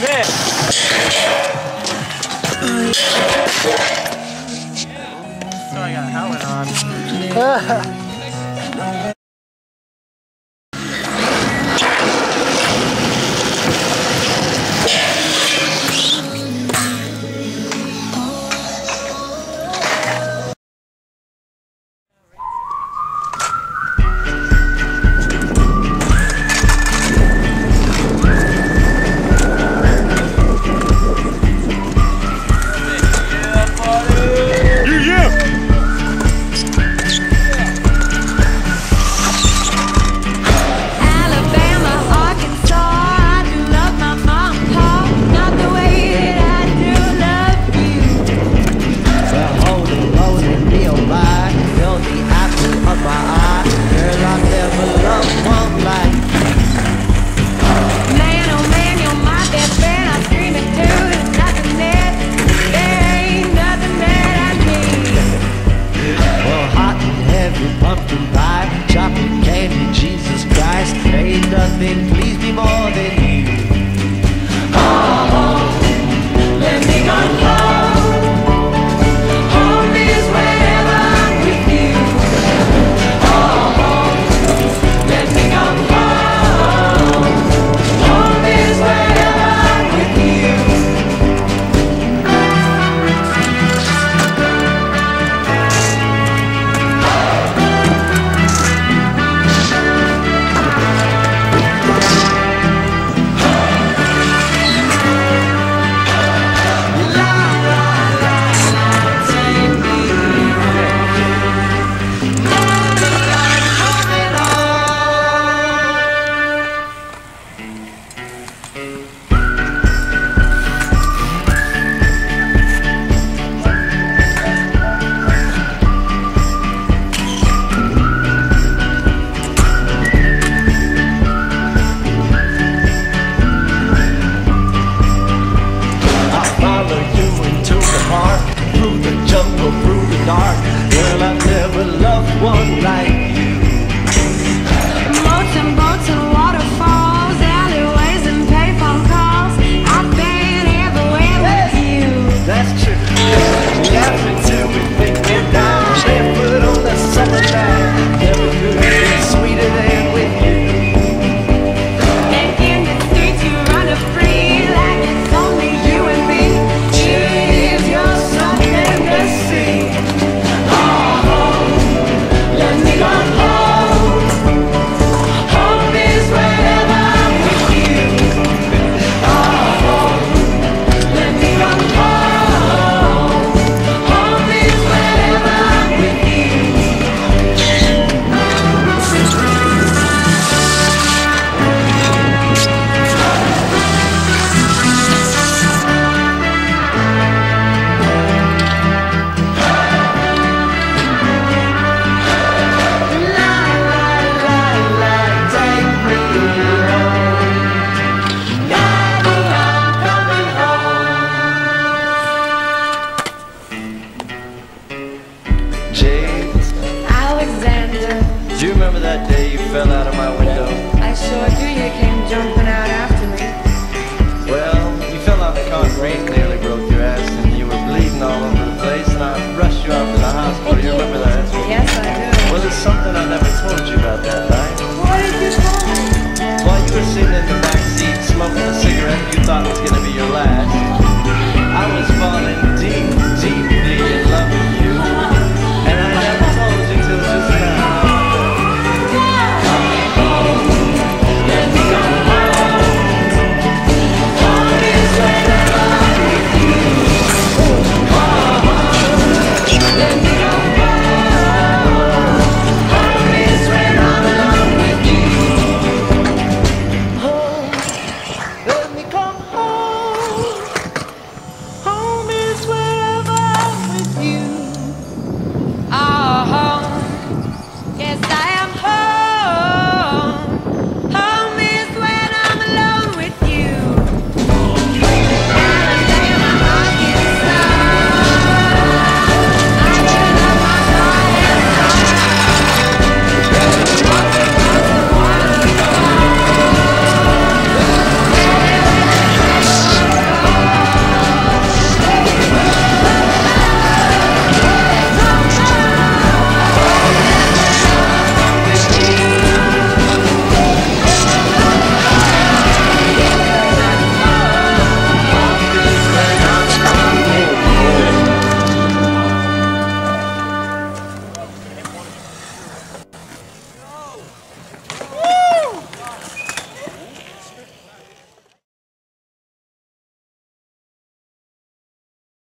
Nick. So I got a helmet on. please be more. through the jungle, through the dark. Girl, I've never loved one like James. Alexander. Do you remember that day you fell out of my window? I sure do. You came jumping out after me. Well, you fell on the concrete, nearly broke your ass, and you were bleeding all over the place, and I rushed you out to the hospital. You remember that? Yes, I do. Well, it's something I